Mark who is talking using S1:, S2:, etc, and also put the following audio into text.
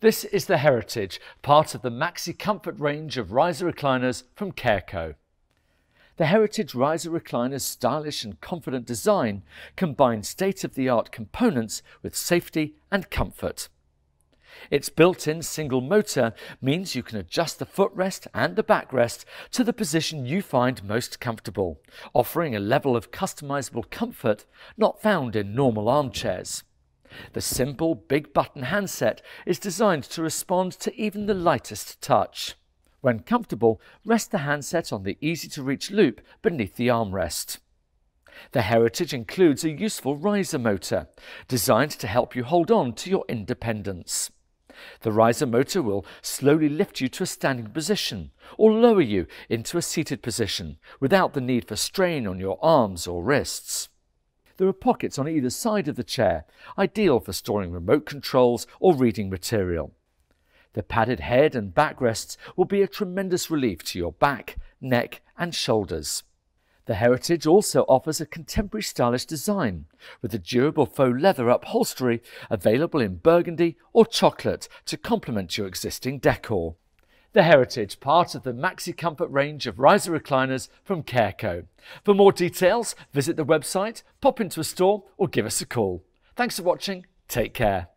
S1: This is the Heritage, part of the Maxi Comfort range of riser recliners from Careco. The Heritage riser recliner's stylish and confident design combines state-of-the-art components with safety and comfort. Its built-in single motor means you can adjust the footrest and the backrest to the position you find most comfortable, offering a level of customizable comfort not found in normal armchairs. The simple big button handset is designed to respond to even the lightest touch. When comfortable, rest the handset on the easy to reach loop beneath the armrest. The Heritage includes a useful riser motor, designed to help you hold on to your independence. The riser motor will slowly lift you to a standing position or lower you into a seated position without the need for strain on your arms or wrists. There are pockets on either side of the chair, ideal for storing remote controls or reading material. The padded head and backrests will be a tremendous relief to your back, neck and shoulders. The Heritage also offers a contemporary stylish design, with a durable faux leather upholstery available in burgundy or chocolate to complement your existing decor. The Heritage, part of the Maxi Comfort range of riser recliners from Careco. For more details, visit the website, pop into a store or give us a call. Thanks for watching, take care.